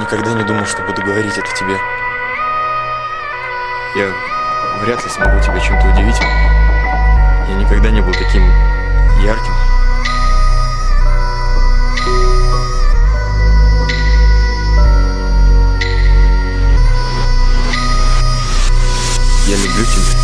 никогда не думал, что буду говорить это тебе. Я вряд ли смогу тебя чем-то удивить. Я никогда не был таким ярким. Я люблю тебя.